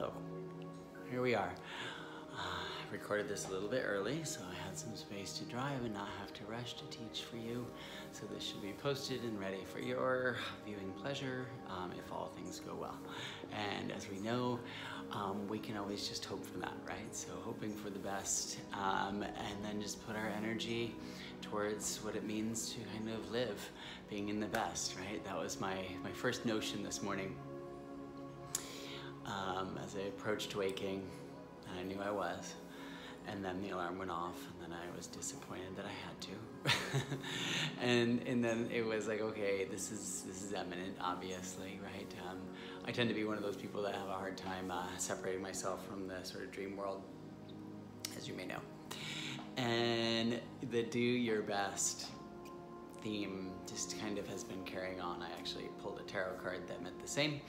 Hello, here we are. Uh, I recorded this a little bit early, so I had some space to drive and not have to rush to teach for you. So this should be posted and ready for your viewing pleasure um, if all things go well. And as we know, um, we can always just hope for that, right? So hoping for the best um, and then just put our energy towards what it means to kind of live, being in the best, right? That was my, my first notion this morning um, as I approached waking, I knew I was. And then the alarm went off, and then I was disappointed that I had to. and and then it was like, okay, this is this is eminent, obviously, right? Um, I tend to be one of those people that have a hard time uh, separating myself from the sort of dream world, as you may know. And the do your best theme just kind of has been carrying on. I actually pulled a tarot card that meant the same.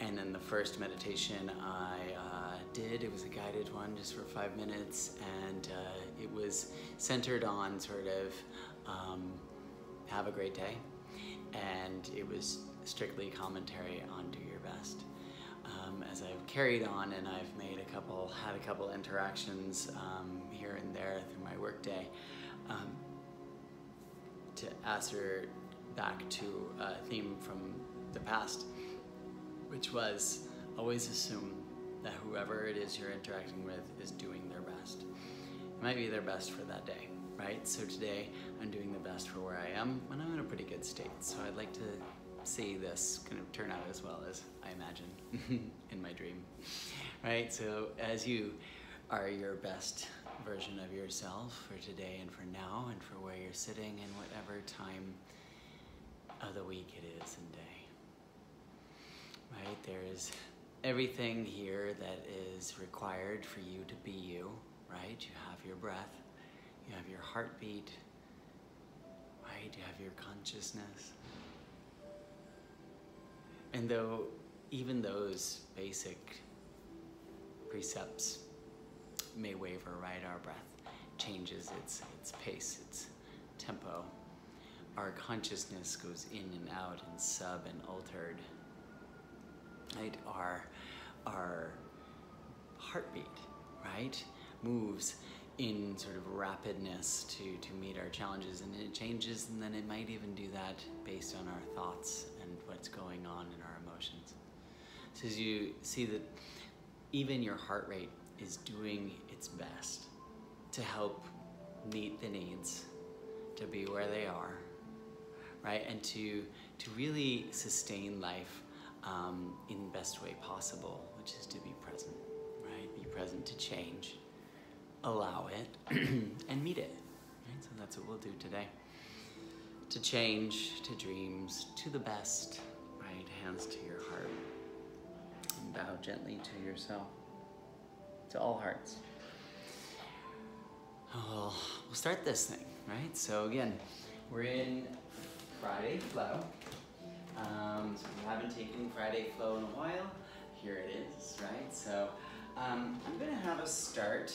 And then the first meditation I uh, did, it was a guided one just for five minutes, and uh, it was centered on sort of um, have a great day. And it was strictly commentary on do your best. Um, as I've carried on and I've made a couple, had a couple interactions um, here and there through my workday, um, to answer back to a theme from the past, which was always assume that whoever it is you're interacting with is doing their best. It might be their best for that day, right? So today I'm doing the best for where I am and I'm in a pretty good state. So I'd like to see this kind of turn out as well as I imagine in my dream, right? So as you are your best version of yourself for today and for now and for where you're sitting and whatever time of the week it is and day. Right? There's everything here that is required for you to be you, right? You have your breath, you have your heartbeat, right? You have your consciousness. And though even those basic precepts may waver, right? Our breath changes its, its pace, its tempo. Our consciousness goes in and out and sub and altered. Right? Our, our heartbeat, right, moves in sort of rapidness to, to meet our challenges and it changes and then it might even do that based on our thoughts and what's going on in our emotions. So as you see that even your heart rate is doing its best to help meet the needs, to be where they are, right? And to, to really sustain life um, in the best way possible, which is to be present, right? Be present to change, allow it, and meet it, right? So that's what we'll do today. To change, to dreams, to the best, right? Hands to your heart. And bow gently to yourself to all hearts. We'll start this thing, right? So again, we're in Friday Flow. Um, so we haven't taken Friday Flow in a while. Here it is, right? So um, I'm gonna have us start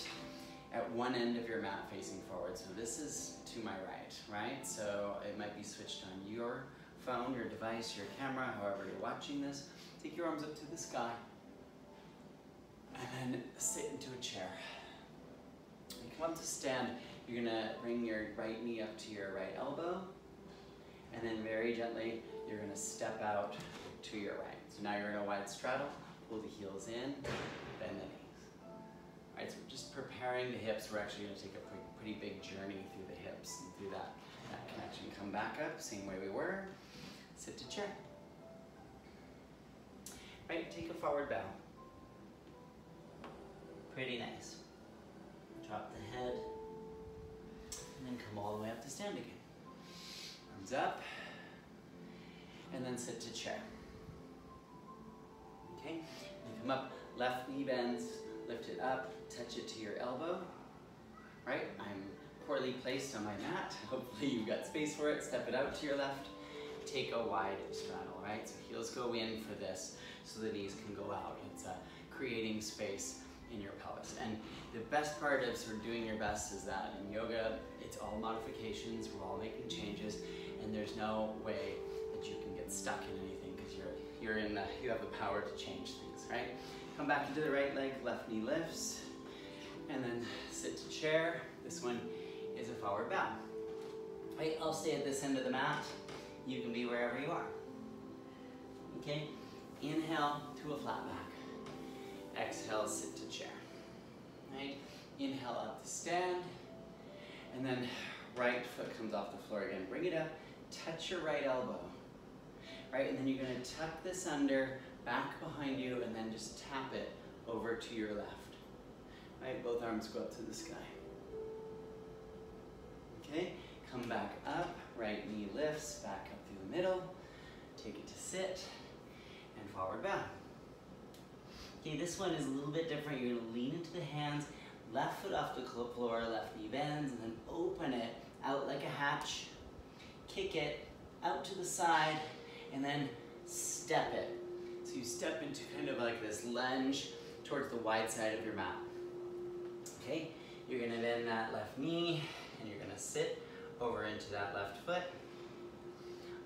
at one end of your mat facing forward. So this is to my right, right? So it might be switched on your phone, your device, your camera, however you're watching this. Take your arms up to the sky and then sit into a chair. You come up to stand, you're gonna bring your right knee up to your right elbow, and then very gently, you're gonna step out to your right. So now you're in a wide straddle, pull the heels in, bend the knees. All right, so just preparing the hips. We're actually gonna take a pretty, pretty big journey through the hips and through that, that connection. Come back up, same way we were. Sit to chair. Right, take a forward bow. Pretty nice. Drop the head, and then come all the way up to stand again. Arms up, and then sit to chair. Okay, and come up, left knee bends, lift it up, touch it to your elbow. Right, I'm poorly placed on my mat. Hopefully you've got space for it. Step it out to your left. Take a wide straddle, right? So heels go in for this, so the knees can go out. It's uh, creating space in your pelvis. And the best part of sort of doing your best is that in yoga, it's all modifications, we're all making changes, and there's no way that you can get stuck in anything because you're you're in the, you have the power to change things, right? Come back into the right leg, left knee lifts. And then sit to chair. This one is a forward bow. Right, I'll stay at this end of the mat. You can be wherever you are. Okay, inhale to a flat back. Exhale, sit to chair. Right, inhale up to stand. And then right foot comes off the floor again. Bring it up, touch your right elbow. Right, and then you're gonna tuck this under, back behind you, and then just tap it over to your left. Right, both arms go up to the sky. Okay, come back up, right knee lifts, back up through the middle. Take it to sit, and forward bow. Okay, this one is a little bit different. You're gonna lean into the hands, left foot off the floor, left knee bends, and then open it out like a hatch. Kick it out to the side, and then step it. So you step into kind of like this lunge towards the wide side of your mat. Okay, you're gonna bend that left knee, and you're gonna sit over into that left foot.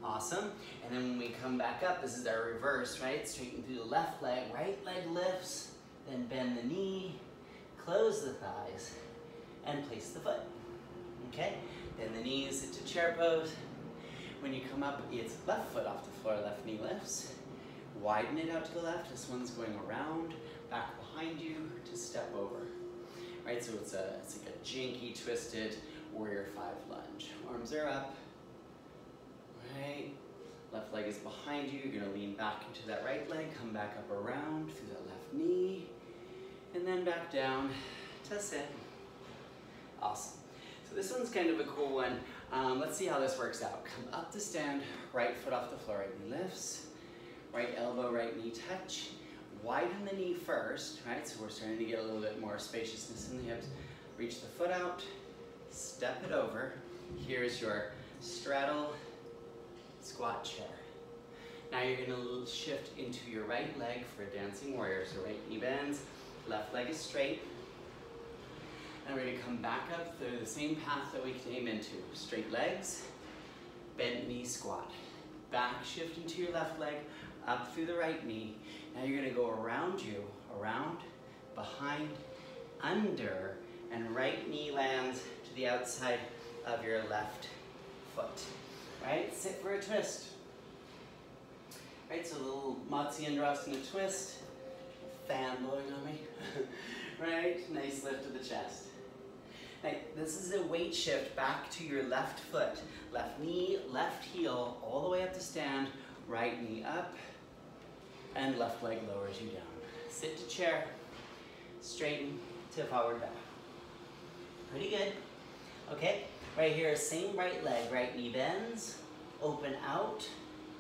Awesome. And then when we come back up, this is our reverse, right? Straighten through the left leg, right leg lifts, then bend the knee, close the thighs, and place the foot. Okay? Bend the knees into chair pose. When you come up, it's left foot off the floor, left knee lifts. Widen it out to the left. This one's going around, back behind you to step over. Right, so it's, a, it's like a janky, twisted warrior five lunge. Arms are up. Right, left leg is behind you. You're gonna lean back into that right leg, come back up around through that left knee, and then back down to sit. Awesome. So this one's kind of a cool one. Um, let's see how this works out. Come up to stand, right foot off the floor, right knee lifts, right elbow, right knee touch. Widen the knee first, right? So we're starting to get a little bit more spaciousness in the hips. Reach the foot out, step it over. Here's your straddle squat chair. Now you're gonna shift into your right leg for a dancing warrior. So right knee bends, left leg is straight. And we're gonna come back up through the same path that we came into. Straight legs, bent knee squat. Back shift into your left leg, up through the right knee. Now you're gonna go around you, around, behind, under, and right knee lands to the outside of your left foot. Right, sit for a twist. Right, so a little Matsyendrasana twist. Fan blowing on me. right, nice lift of the chest. Right, this is a weight shift back to your left foot. Left knee, left heel, all the way up to stand. Right knee up, and left leg lowers you down. Sit to chair, straighten to forward bow. Pretty good. Okay, right here, same right leg, right knee bends, open out,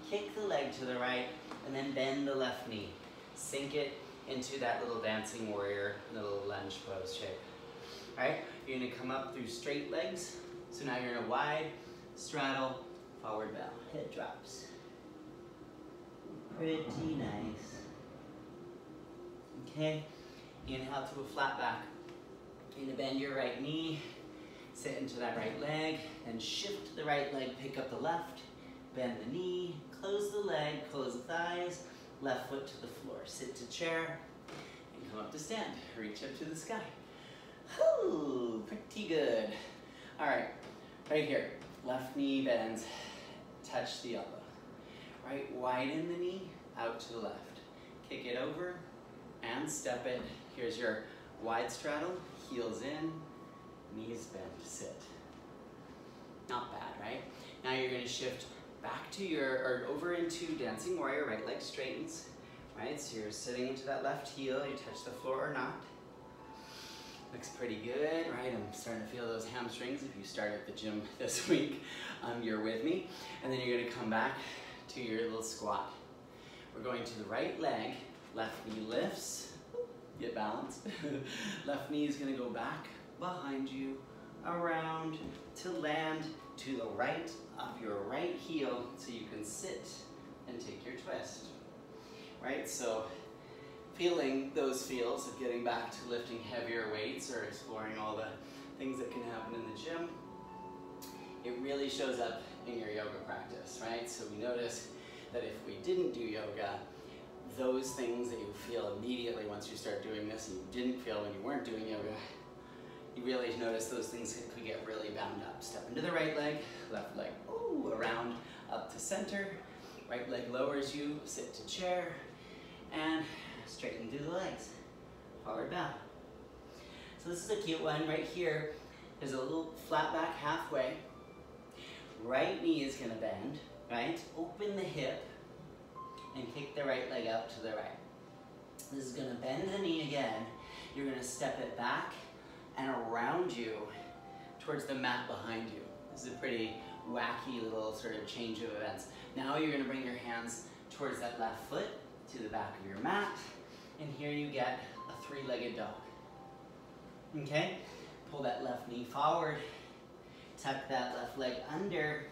kick the leg to the right, and then bend the left knee. Sink it into that little dancing warrior, little lunge pose shape. All right, you're gonna come up through straight legs. So now you're in a wide straddle, forward bow. Head drops. Pretty nice. Okay, inhale to a flat back. You're gonna bend your right knee, sit into that right leg, and shift the right leg, pick up the left, bend the knee, close the leg, close the thighs, left foot to the floor. Sit to chair, and come up to stand. Reach up to the sky. Whew, pretty good. All right, right here, left knee bends, touch the elbow. Right, widen the knee, out to the left. Kick it over, and step it. Here's your wide straddle, heels in, knees bend, sit. Not bad, right? Now you're gonna shift back to your, or over into dancing warrior, right leg straightens, right? So you're sitting into that left heel, you touch the floor or not. Looks pretty good, right? I'm starting to feel those hamstrings. If you start at the gym this week, um, you're with me. And then you're gonna come back to your little squat. We're going to the right leg, left knee lifts, get balanced. left knee is gonna go back behind you, around, to land to the right of your right heel so you can sit and take your twist. Right, so feeling those feels of getting back to lifting heavier weights or exploring all the things that can happen in the gym, it really shows up in your yoga practice, right? So we notice that if we didn't do yoga, those things that you feel immediately once you start doing this and you didn't feel when you weren't doing yoga, you really notice those things could get really bound up. Step into the right leg, left leg, ooh, around, up to center. Right leg lowers you, sit to chair, and straighten through the legs. Forward bow. So this is a cute one right here. There's a little flat back halfway. Right knee is gonna bend, right? Open the hip and kick the right leg out to the right. This is gonna bend the knee again. You're gonna step it back and around you towards the mat behind you. This is a pretty wacky little sort of change of events. Now you're gonna bring your hands towards that left foot to the back of your mat, and here you get a three-legged dog. Okay? Pull that left knee forward, tuck that left leg under,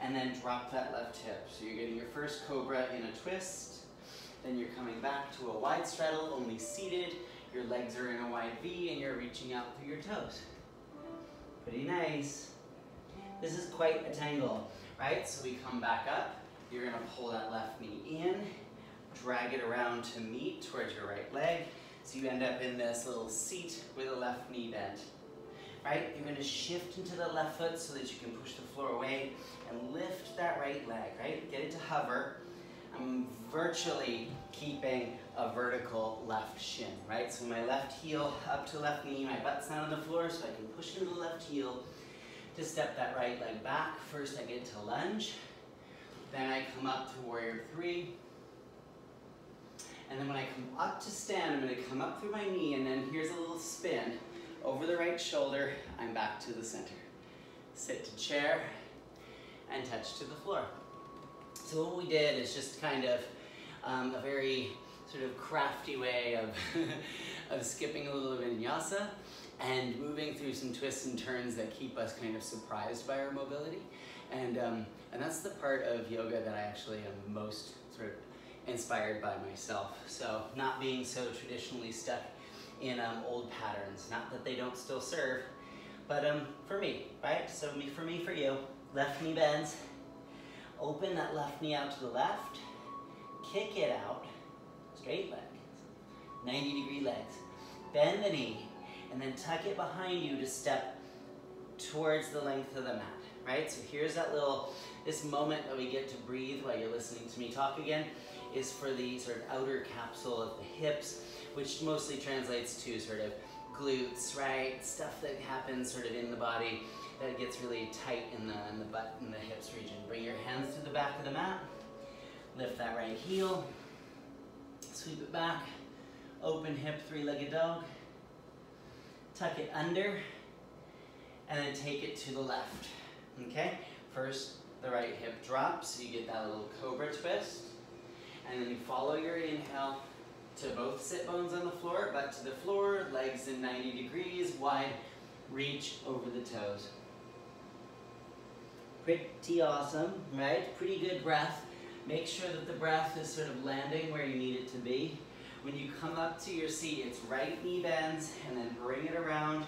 and then drop that left hip. So you're getting your first cobra in a twist, then you're coming back to a wide straddle, only seated, your legs are in a wide V, and you're reaching out through your toes. Pretty nice. This is quite a tangle, right? So we come back up, you're gonna pull that left knee in, drag it around to meet towards your right leg, so you end up in this little seat with a left knee bent. Right? You're gonna shift into the left foot so that you can push the floor away and lift that right leg, right? Get it to hover. I'm virtually keeping a vertical left shin, right? So my left heel up to left knee, my butt's not on the floor so I can push into the left heel to step that right leg back. First I get to lunge, then I come up to warrior three, and then when I come up to stand, I'm gonna come up through my knee and then here's a little spin. Over the right shoulder, I'm back to the center. Sit to chair and touch to the floor. So what we did is just kind of um, a very sort of crafty way of, of skipping a little vinyasa and moving through some twists and turns that keep us kind of surprised by our mobility. And, um, and that's the part of yoga that I actually am most sort of inspired by myself. So not being so traditionally stuck in um, old patterns. Not that they don't still serve, but um, for me, right? So me for me, for you. Left knee bends. Open that left knee out to the left. Kick it out. Straight leg. 90 degree legs. Bend the knee and then tuck it behind you to step towards the length of the mat, right? So here's that little, this moment that we get to breathe while you're listening to me talk again is for the sort of outer capsule of the hips, which mostly translates to sort of glutes, right? Stuff that happens sort of in the body that gets really tight in the, in the butt and the hips region. Bring your hands to the back of the mat. Lift that right heel. Sweep it back. Open hip, three-legged dog. Tuck it under. And then take it to the left. Okay? First, the right hip drops, so you get that little cobra twist. And then you follow your inhale to both sit bones on the floor, but to the floor, legs in 90 degrees, wide reach over the toes. Pretty awesome, right? Pretty good breath. Make sure that the breath is sort of landing where you need it to be. When you come up to your seat, it's right knee bends, and then bring it around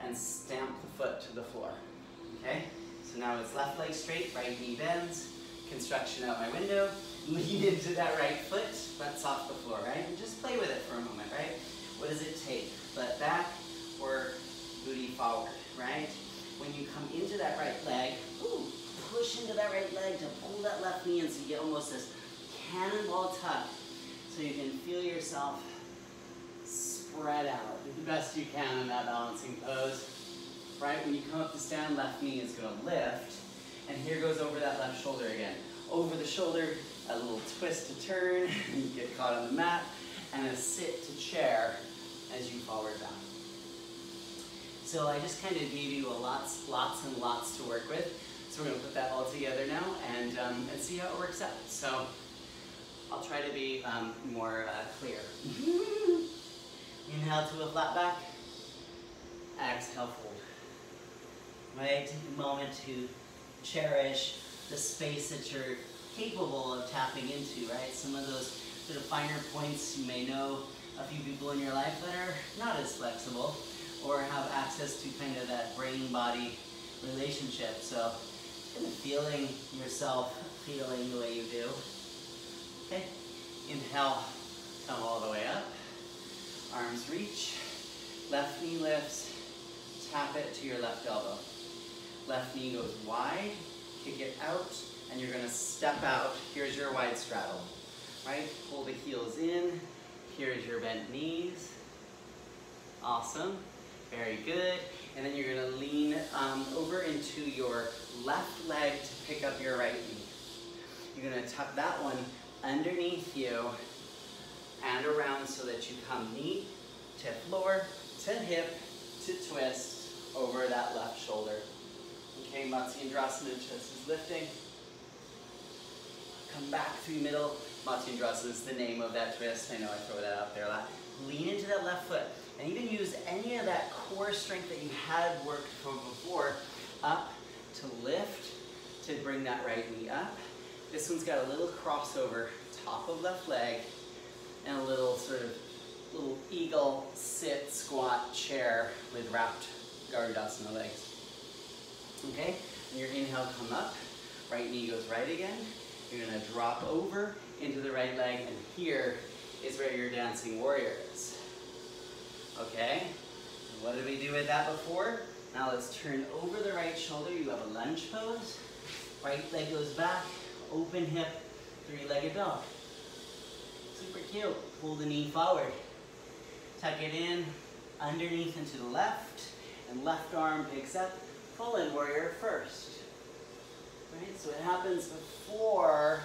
and stamp the foot to the floor, okay? So now it's left leg straight, right knee bends, construction out my window, lean into that right foot, butts off the floor, right? And just play with it for a moment, right? What does it take? Butt back or booty forward, right? When you come into that right leg, ooh, push into that right leg to pull that left knee in so you get almost this cannonball tuck so you can feel yourself spread out. Do the best you can in that balancing pose. Right, when you come up to stand, left knee is gonna lift. And here goes over that left shoulder again. Over the shoulder, a little twist to turn, and you get caught on the mat, and a sit to chair as you forward bow. So I just kind of gave you a lots, lots and lots to work with. So we're gonna put that all together now and, um, and see how it works out. So I'll try to be um, more uh, clear. Inhale to a flat back. Exhale fold. Right, take a moment to cherish the space that you're capable of tapping into, right? Some of those sort of finer points, you may know a few people in your life that are not as flexible or have access to kind of that brain-body relationship. So feeling yourself feeling the way you do. Okay, Inhale, come all the way up. Arms reach. Left knee lifts. Tap it to your left elbow. Left knee goes wide. Kick it out. And you're going to step out. Here's your wide straddle. Right? Pull the heels in. Here's your bent knees. Awesome. Very good. And then you're going to lean um, over into your left leg to pick up your right knee. You're going to tuck that one underneath you and around so that you come knee to floor to hip to twist over that left shoulder. Okay, Matsyendrasana, chest is lifting. Come back through middle. Matsyendrasana is the name of that twist. I know I throw that out there a lot. Lean into that left foot and even use any of that core strength that you had worked from before up to lift to bring that right knee up. This one's got a little crossover, top of left leg, and a little sort of little eagle sit squat chair with wrapped Garudasana legs. Okay, and your inhale come up, right knee goes right again. You're gonna drop over into the right leg, and here is where your dancing warrior is. Okay, what did we do with that before? Now let's turn over the right shoulder. You have a lunge pose. Right leg goes back, open hip, three-legged dog. Super cute. Pull the knee forward. Tuck it in, underneath and to the left, and left arm picks up. Full in warrior first. Right, so it happens before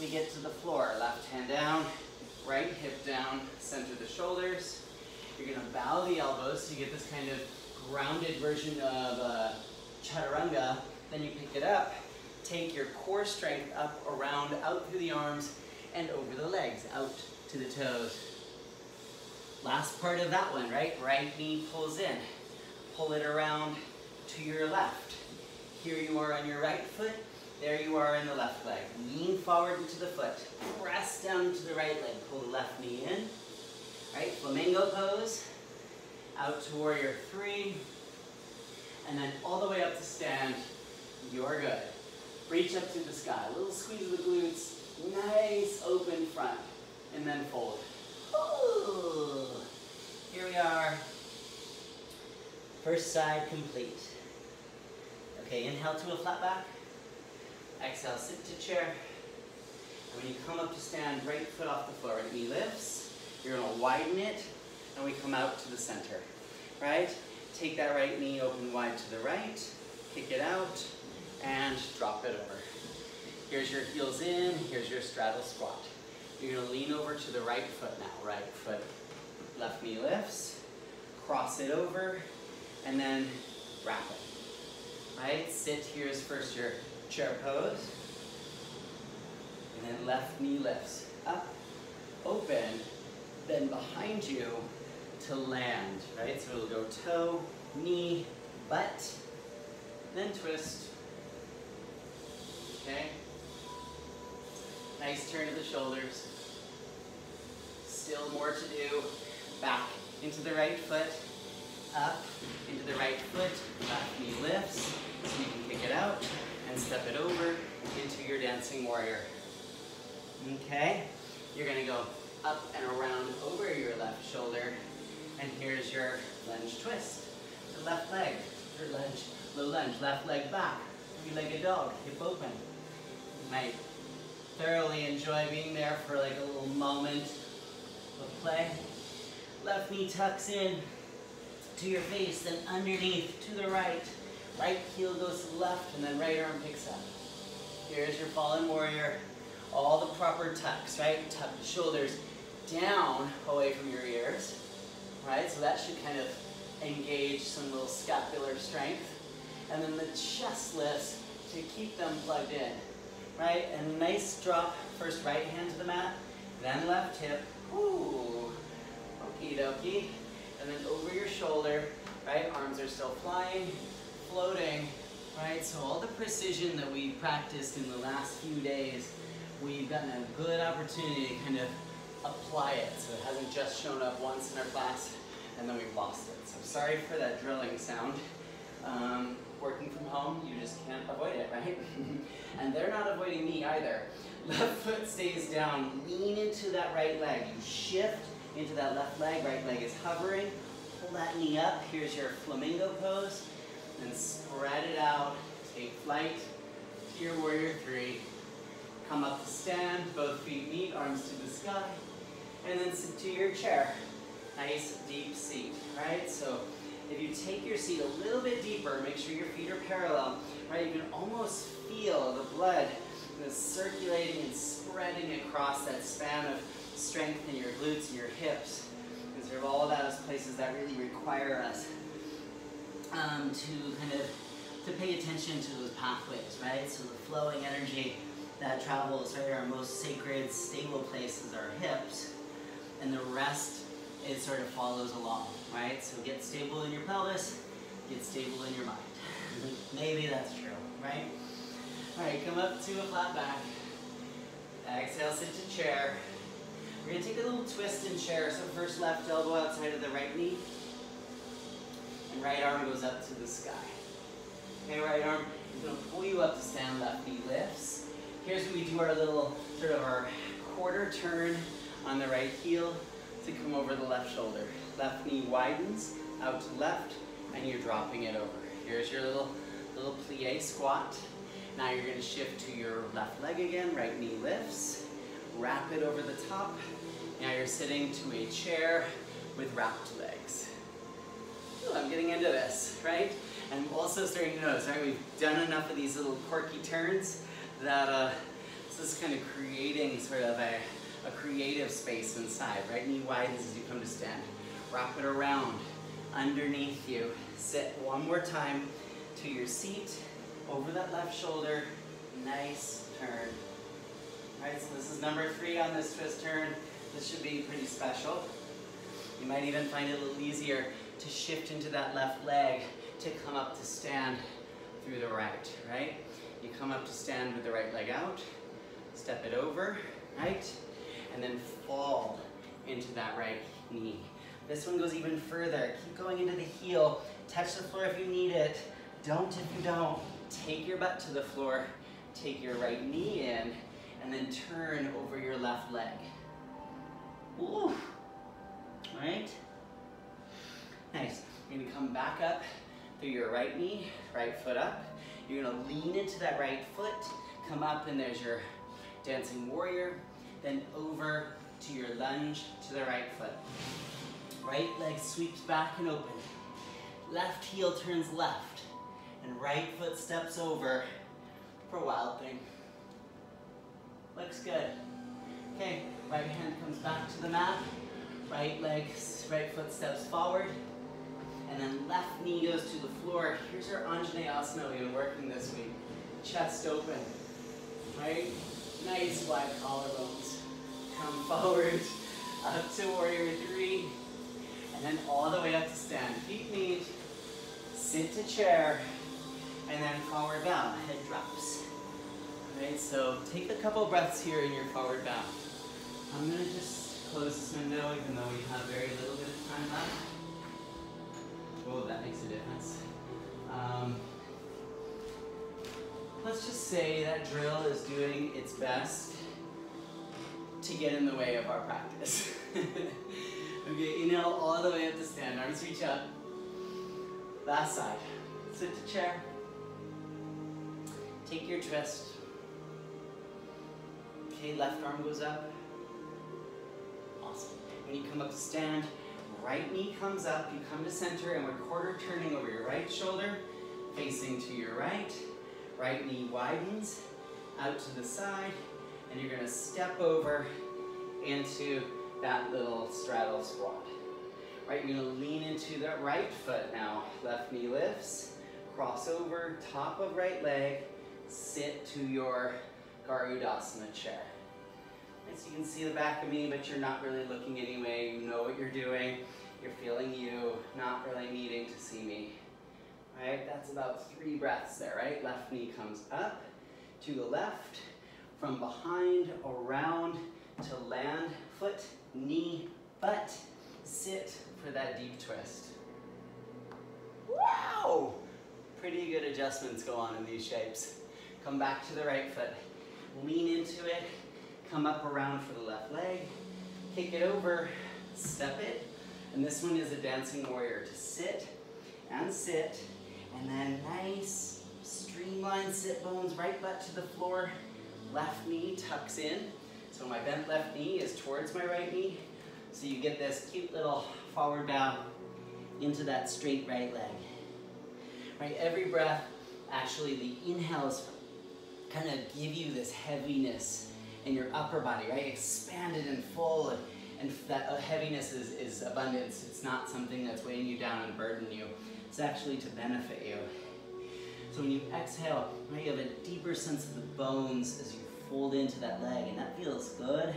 we get to the floor. Left hand down, right hip down, center the shoulders. You're gonna bow the elbows so you get this kind of grounded version of uh, chaturanga. Then you pick it up, take your core strength up, around, out through the arms, and over the legs, out to the toes. Last part of that one, right? Right knee pulls in. Pull it around to your left. Here you are on your right foot. There you are in the left leg. Lean forward into the foot. Press down to the right leg. Pull the left knee in. Right, flamingo pose. Out to warrior three. And then all the way up to stand. You're good. Reach up to the sky. A little squeeze of the glutes. Nice open front. And then fold. Ooh. Here we are. First side complete. Okay, inhale to a flat back. Exhale, sit to chair. And when you come up to stand, right foot off the floor, right knee lifts. You're gonna widen it, and we come out to the center, right? Take that right knee open wide to the right, kick it out, and drop it over. Here's your heels in, here's your straddle squat. You're gonna lean over to the right foot now, right foot, left knee lifts, cross it over, and then wrap it. Right, sit, here's first your chair pose, and then left knee lifts, up, open, then behind you to land, right? So it'll go toe, knee, butt, then twist, okay? Nice turn of the shoulders. Still more to do. Back into the right foot, up into the right foot, left knee lifts, so you can kick it out and step it over into your dancing warrior. Okay? You're gonna go up and around over your left shoulder, and here's your lunge twist. The left leg, your lunge, the lunge, left leg back, three-legged dog, hip open. You might thoroughly enjoy being there for like a little moment of play. Left knee tucks in to your face, then underneath to the right. Right heel goes to left, and then right arm picks up. Here's your fallen warrior. All the proper tucks, right? Tuck the shoulders down away from your ears, right? So that should kind of engage some little scapular strength. And then the chest lifts to keep them plugged in, right? And nice drop, first right hand to the mat, then left hip, ooh, okie dokie. And then over your shoulder, right? Arms are still flying, floating, right? So all the precision that we practiced in the last few days, we've gotten a good opportunity to kind of apply it so it hasn't just shown up once in our class and then we've lost it. So sorry for that drilling sound. Um, working from home, you just can't avoid it, right? and they're not avoiding me either. Left foot stays down, lean into that right leg. You shift into that left leg, right leg is hovering. Pull that knee up, here's your flamingo pose. And spread it out, take flight to your warrior three. Come up to stand, both feet meet, arms to the sky. And then sit to your chair. Nice deep seat, right? So if you take your seat a little bit deeper, make sure your feet are parallel, right? You can almost feel the blood circulating and spreading across that span of strength in your glutes and your hips. Because they're all those places that really require us um, to kind of to pay attention to those pathways, right? So the flowing energy that travels, right? Our most sacred, stable places are our hips, and the rest it sort of follows along, right? So get stable in your pelvis, get stable in your mind. Maybe that's true, right? All right, come up to a flat back. Exhale, sit to chair. We're gonna take a little twist in chair. So first left elbow outside of the right knee. And right arm goes up to the sky. Okay, right arm is gonna pull you up to stand, left knee lifts. Here's when we do our little, sort of our quarter turn on the right heel to come over the left shoulder. Left knee widens out to left, and you're dropping it over. Here's your little, little plie squat. Now you're gonna shift to your left leg again, right knee lifts, wrap it over the top. Now you're sitting to a chair with wrapped legs. Ooh, I'm getting into this, right? And I'm also starting to notice, right, we've done enough of these little quirky turns that uh, this is kind of creating sort of a a creative space inside. Right knee widens as you come to stand. Wrap it around underneath you. Sit one more time to your seat, over that left shoulder. Nice turn. Right, so this is number three on this twist turn. This should be pretty special. You might even find it a little easier to shift into that left leg to come up to stand through the right, right? You come up to stand with the right leg out, step it over, right? and then fall into that right knee. This one goes even further. Keep going into the heel. Touch the floor if you need it. Don't if you don't. Take your butt to the floor. Take your right knee in and then turn over your left leg. Ooh. Right? Nice. You're gonna come back up through your right knee, right foot up. You're gonna lean into that right foot, come up and there's your dancing warrior then over to your lunge to the right foot. Right leg sweeps back and open. Left heel turns left. And right foot steps over for wild thing. Looks good. Okay, right hand comes back to the mat. Right leg, right foot steps forward. And then left knee goes to the floor. Here's our Anjaneyasana we've been working this week. Chest open, right? Nice wide collarbones come forward, up to warrior three, and then all the way up to stand. Feet meet, sit to chair, and then forward bow, head drops. Alright, so take a couple breaths here in your forward bow. I'm gonna just close this window even though we have very little bit of time left. Oh, that makes a difference. Um, let's just say that drill is doing its best to get in the way of our practice. okay, inhale all the way up to stand. Arms reach up. Last side. Sit to chair. Take your twist. Left arm goes up. Awesome. When you come up to stand, right knee comes up, you come to center, and we're quarter turning over your right shoulder, facing to your right. Right knee widens, out to the side, and you're gonna step over into that little straddle squat. Right, you're gonna lean into the right foot now. Left knee lifts, cross over, top of right leg, sit to your Garudasana chair. So you can see the back of me, but you're not really looking anyway. You know what you're doing. You're feeling you, not really needing to see me. Right, that's about three breaths there, right? Left knee comes up to the left, from behind, around, to land, foot, knee, butt. Sit for that deep twist. Wow! pretty good adjustments go on in these shapes. Come back to the right foot. Lean into it. Come up around for the left leg. Kick it over. Step it. And this one is a dancing warrior. To sit and sit. And then nice streamlined sit bones. Right butt to the floor. Left knee tucks in. So my bent left knee is towards my right knee. So you get this cute little forward bow into that straight right leg. Right, every breath, actually the inhales kind of give you this heaviness in your upper body, right? Expanded and full, and, and that uh, heaviness is, is abundance. It's not something that's weighing you down and burden you. It's actually to benefit you. So when you exhale, right, you have a deeper sense of the bones as you fold into that leg, and that feels good,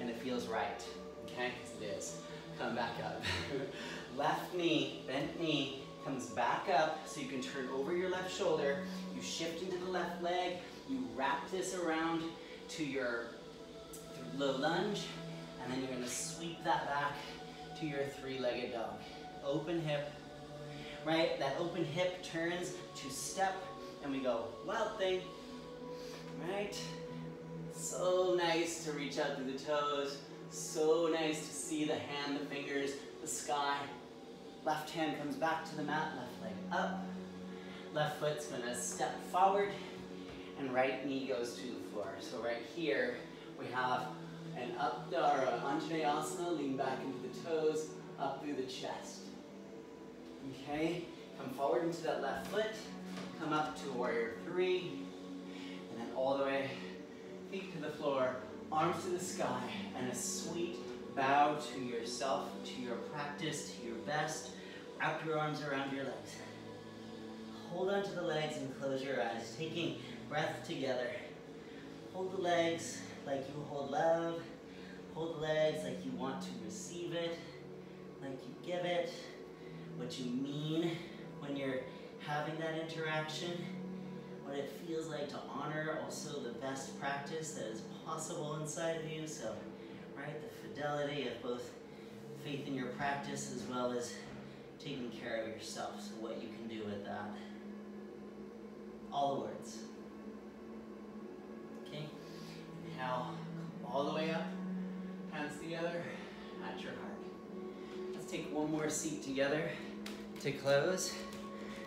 and it feels right, okay? It is. Come back up. left knee, bent knee, comes back up so you can turn over your left shoulder. You shift into the left leg. You wrap this around to your low lunge. And then you're to sweep that back to your three-legged dog. Open hip. Right? That open hip turns to step. And we go wild thing. Right? So nice to reach out through the toes. So nice to see the hand, the fingers, the sky. Left hand comes back to the mat, left leg up. Left foot's gonna step forward and right knee goes to the floor. So right here, we have an up, or an Anjaneyasana, lean back into the toes, up through the chest. Okay, come forward into that left foot, come up to warrior three, and then all the way, feet to the floor, arms to the sky, and a sweet bow to yourself, to your practice, to your best. Wrap your arms around your legs. Hold onto the legs and close your eyes, taking breath together. Hold the legs like you hold love. Hold the legs like you want to receive it, like you give it, what you mean when you're having that interaction, what it feels like to honor also the best practice that is possible inside of you. So, right, the fidelity of both faith in your practice as well as taking care of yourself. So what you can do with that. All the words. Okay? Inhale, all the way up. Hands together at your heart. Let's take one more seat together to close.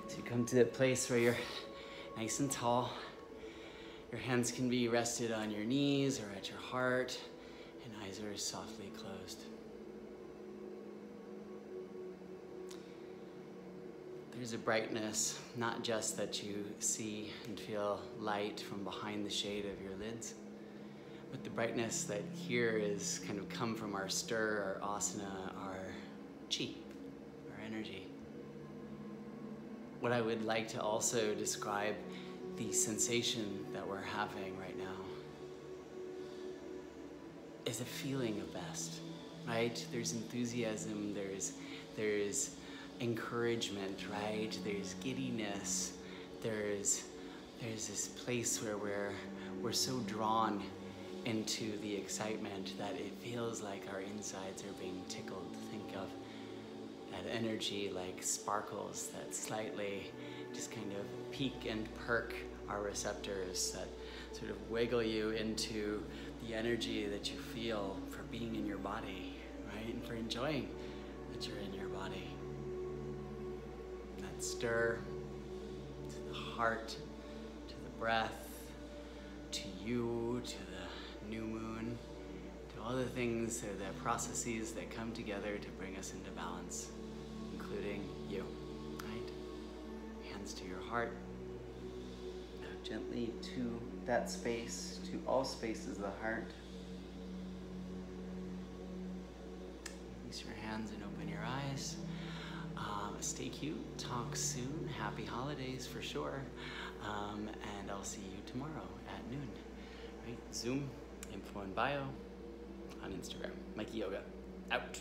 So you come to the place where you're nice and tall. Your hands can be rested on your knees or at your heart, and eyes are softly closed. There's a brightness, not just that you see and feel light from behind the shade of your lids, but the brightness that here is kind of come from our stir, our asana, our chi, our energy. What I would like to also describe the sensation that we're having right now is a feeling of best, right? There's enthusiasm, there's, there's encouragement, right? There's giddiness. There's there's this place where we're we're so drawn into the excitement that it feels like our insides are being tickled. Think of that energy like sparkles that slightly just kind of peak and perk our receptors that sort of wiggle you into the energy that you feel for being in your body, right? And for enjoying that you're in your body That stir to the heart, to the breath, to you, to new moon, to all the things, the processes that come together to bring us into balance, including you, right? Hands to your heart. Now gently to that space, to all spaces of the heart. Release your hands and open your eyes. Um, stay cute. Talk soon. Happy holidays for sure. Um, and I'll see you tomorrow at noon. Right? Zoom, info and bio on Instagram. Mikee Yoga. Out.